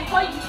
que foi